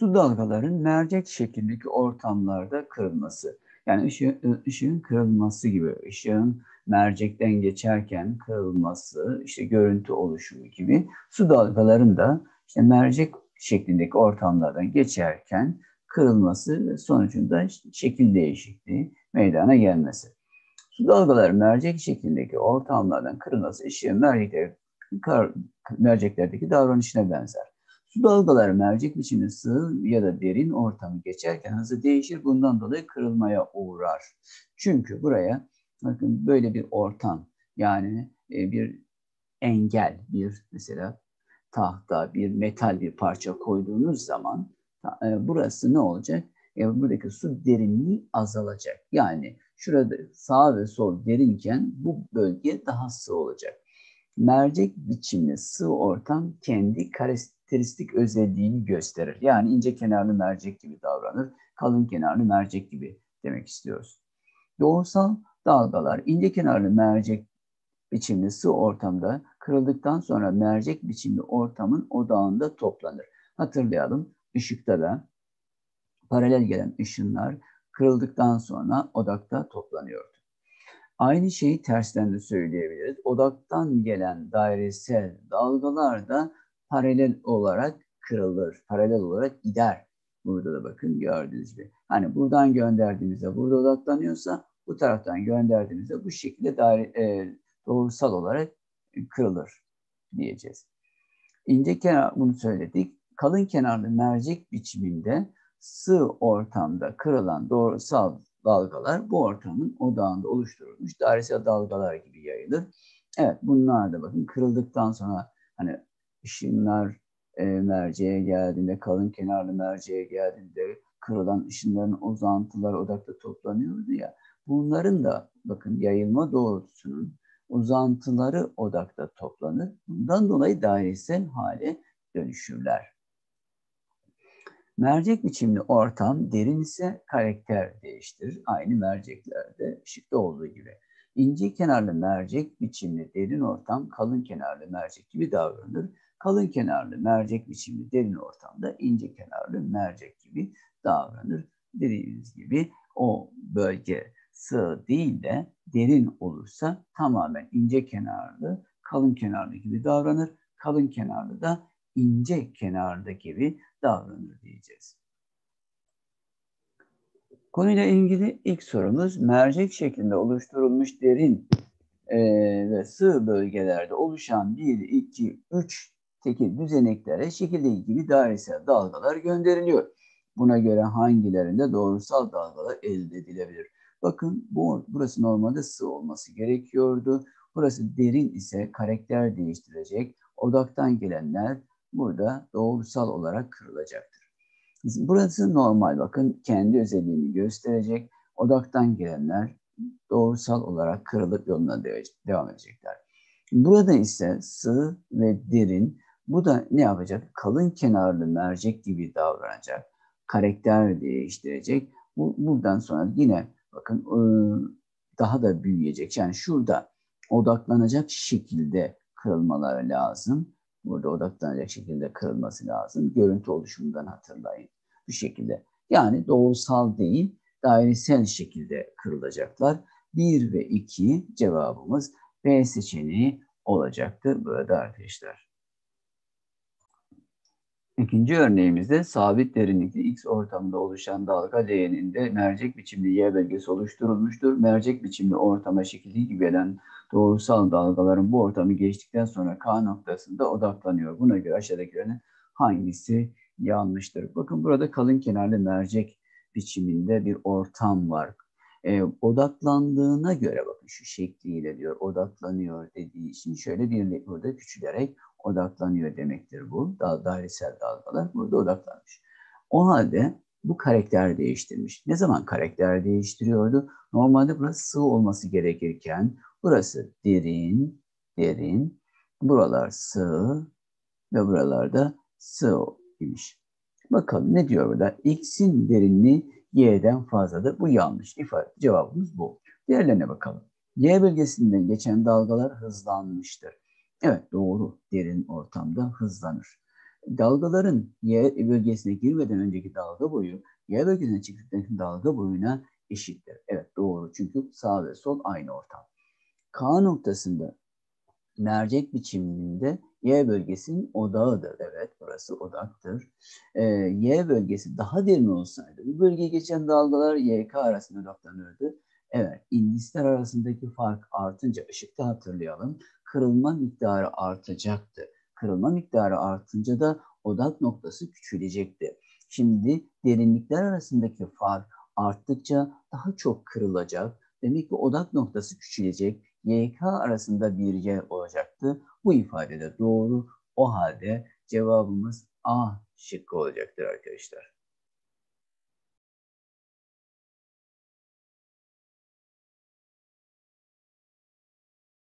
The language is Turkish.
dalgaların mercek şeklindeki ortamlarda kırılması. Yani ışığın, ışığın kırılması gibi, ışığın mercekten geçerken kırılması, işte görüntü oluşumu gibi su dalgaların da işte mercek şeklindeki ortamlardan geçerken kırılması sonucunda şekil değişikliği meydana gelmesi. Su dalgaları mercek şeklindeki ortamlardan kırılması ışığın mercekler, merceklerdeki davranışına benzer. Su dalgaları mercek biçiminde sığ ya da derin ortamı geçerken hızı değişir. Bundan dolayı kırılmaya uğrar. Çünkü buraya bakın böyle bir ortam yani e, bir engel, bir mesela tahta, bir metal bir parça koyduğunuz zaman e, burası ne olacak? E, buradaki su derinliği azalacak. Yani şurada sağ ve sol derinken bu bölge daha sığ olacak. Mercek biçimli sığ ortam kendi karakteristik özelliğini gösterir. Yani ince kenarlı mercek gibi davranır, kalın kenarlı mercek gibi demek istiyoruz. Doğusal dalgalar ince kenarlı mercek biçimli sığ ortamda kırıldıktan sonra mercek biçimli ortamın odağında toplanır. Hatırlayalım ışıkta da paralel gelen ışınlar kırıldıktan sonra odakta toplanıyordu. Aynı şeyi tersten de söyleyebiliriz. Odaktan gelen dairesel dalgalar da paralel olarak kırılır, paralel olarak gider. Burada da bakın gördüğünüz gibi. Hani buradan gönderdiğimizde burada odaklanıyorsa bu taraftan gönderdiğimizde bu şekilde daire, e, doğrusal olarak kırılır diyeceğiz. İnce kenar bunu söyledik. Kalın kenarlı mercek biçiminde sığ ortamda kırılan doğrusal dalgalar bu ortamın odağında oluşturulmuş dairesel dalgalar gibi yayılır. Evet bunlar da bakın kırıldıktan sonra hani ışınlar e, merceğe geldiğinde, kalın kenarlı merceğe geldiğinde kırılan ışınların uzantıları odakta toplanıyordu ya. Bunların da bakın yayılma doğrultusunun uzantıları odakta toplanır. Bundan dolayı dairesel hale dönüşürler. Mercek biçimli ortam derin ise karakter değiştirir. Aynı merceklerde ışıkta olduğu gibi. İnce kenarlı mercek biçimli derin ortam kalın kenarlı mercek gibi davranır. Kalın kenarlı mercek biçimli derin ortamda ince kenarlı mercek gibi davranır. Dediğimiz gibi o bölge sığ değil de derin olursa tamamen ince kenarlı, kalın kenarlı gibi davranır. Kalın kenarlı da ince kenarda gibi davranır diyeceğiz. Konuyla ilgili ilk sorumuz mercek şeklinde oluşturulmuş derin e, ve sığ bölgelerde oluşan 1, 2, 3 tekil düzeneklere şekilde ilgili dairesel dalgalar gönderiliyor. Buna göre hangilerinde doğrusal dalgalar elde edilebilir? Bakın bu burası normalde sığ olması gerekiyordu. Burası derin ise karakter değiştirecek. Odaktan gelenler burada doğrusal olarak kırılacaktır. Burası normal bakın kendi özelliğini gösterecek. Odaktan gelenler doğrusal olarak kırılıp yoluna devam edecekler. Burada ise sığ ve derin bu da ne yapacak? Kalın kenarlı mercek gibi davranacak. Karakter değiştirecek. Bu, buradan sonra yine bakın daha da büyüyecek. Yani şurada odaklanacak şekilde kırılmaları lazım. Burada odaklanacak şekilde kırılması lazım. Görüntü oluşumundan hatırlayın. Bu şekilde. Yani doğrusal değil, dairesel şekilde kırılacaklar. 1 ve 2 cevabımız B seçeneği olacaktır burada arkadaşlar. İkinci örneğimizde sabit derinlikli X ortamında oluşan dalga L'nin de mercek biçimli Y belgesi oluşturulmuştur. Mercek biçimli ortama şekilli gelen doğrusal dalgaların bu ortamı geçtikten sonra K noktasında odaklanıyor. Buna göre aşağıdakilerin hangisi yanlıştır? Bakın burada kalın kenarlı mercek biçiminde bir ortam var. E, odaklandığına göre bakın şu şekliyle diyor odaklanıyor dediği için şöyle bir burada küçülerek odaklanıyor demektir bu. Da dairesel dalgalar burada odaklanmış. O halde bu karakter değiştirmiş. Ne zaman karakter değiştiriyordu? Normalde burası sığ olması gerekirken burası derin, derin, buralar sığ ve buralarda sığ imiş. Bakalım ne diyor burada? X'in derinliği Y'den fazladır. Bu yanlış. İfade, cevabımız bu. Diğerlerine bakalım. Y bölgesinden geçen dalgalar hızlanmıştır. Evet doğru derin ortamda hızlanır. dalgaların Y bölgesine girmeden önceki dalga boyu Y bölgesine çıktıktan dalga boyuna eşittir. Evet doğru çünkü sağ ve sol aynı ortam. K noktasında mercek biçiminde Y bölgesinin odağıdır. Evet burası odaktır. Ee, y bölgesi daha derin olsaydı bu bölgeye geçen dalgalar YK arasında odaklanırdı. Evet indisler arasındaki fark artınca ışıkta hatırlayalım kırılma miktarı artacaktı. Kırılma miktarı artınca da odak noktası küçülecekti. Şimdi derinlikler arasındaki fark arttıkça daha çok kırılacak. Demek ki odak noktası küçülecek. YK arasında bir yer olacaktı. Bu ifade de doğru. O halde cevabımız A şıkkı olacaktır arkadaşlar.